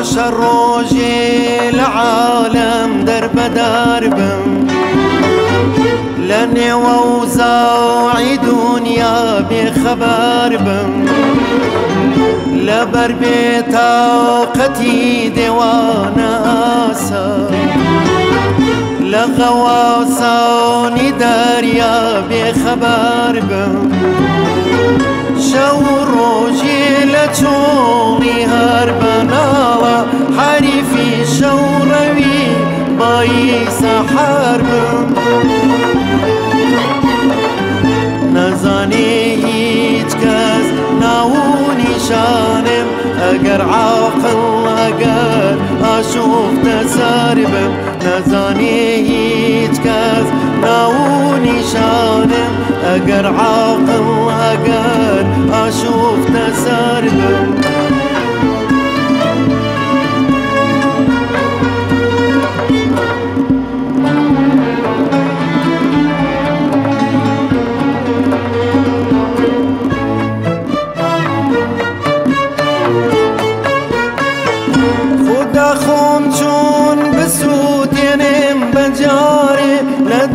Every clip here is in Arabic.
خوش ڕۆژێ العالم در بدار بم لنێوە و زاوعی دنیا بێخەبار بم لەبەر بێتاقەتی دێوانە ئاسە لە غەواسانی دەریا بێخەبار بم. لە چۆڵی هەر بەناوە حریفی شەو ڕەوی بایی سەحار بم نەزانێ هیچ کەس ناونی شانم ئەگەر عاقڵ ئەگەر ئاشوفتە سار بم نەزانێ هیچ کەس ناونی شانم ئەگەر عاقڵ ئەگەر ئاشوفتە سار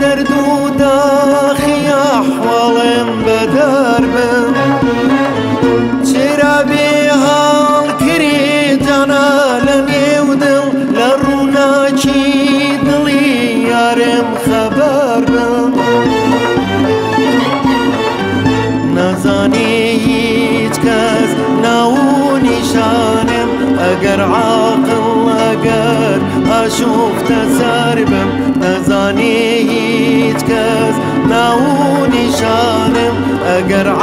دەرد و داخیا حواڵێم بەدار بم. چرا بێ هاڵ کری جانا لە نێو دڵ لە ڕووناکی دڵی یارم خەبار بم. نازانی هیچ کەس ناو نیشانم ئەگەر عاڵ ئاشوفتە سەر بم نەزانێ هیچ کەس ناونیشانم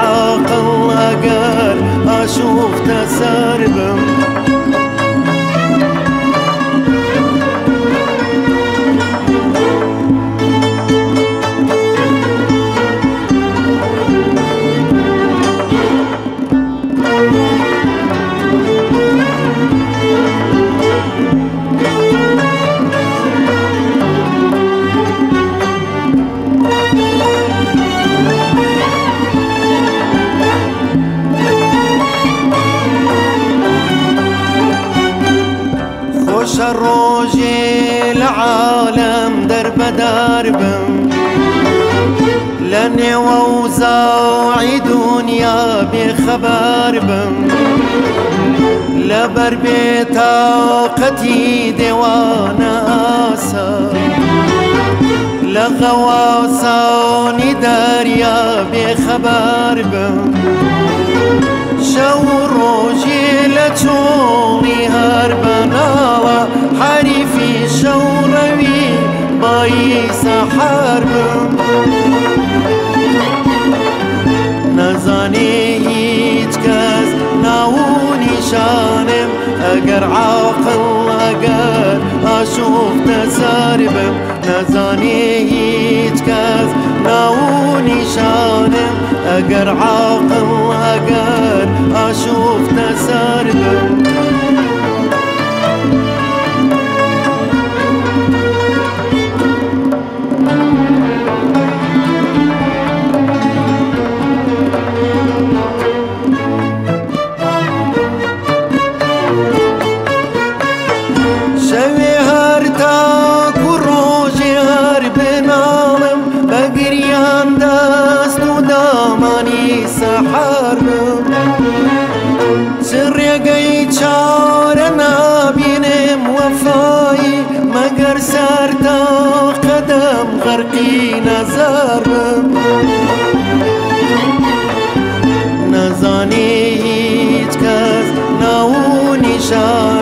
عاقڵ ئەگەر ئاشوفتە سەر بم خۆشە ڕۆژێ لە عالم دەربەدار بم لە نێوە و زاوعی دنیا بێخەبار بم لەبەر بێتاقەتی دێوانە ئاسە لە غەواسانی دەریا بێخەبار بم شەو ڕۆژێ هیچ کەس ناونی شانم. ئەگەر عاقڵ ئەگەر ئاشوفتە سەر بم نەزانێ هیچ کەس ناونی شانم. ئەگەر عاقڵ ئەگەر ئاشوفتە سەر بم شوی هر تا کو روز هر بنامم بگریان دست و دامانی سحرم سرگی چار نبینم وفایی مگر سر تا قدم غرقی نظرم نزانی هیچ کس ناونی شد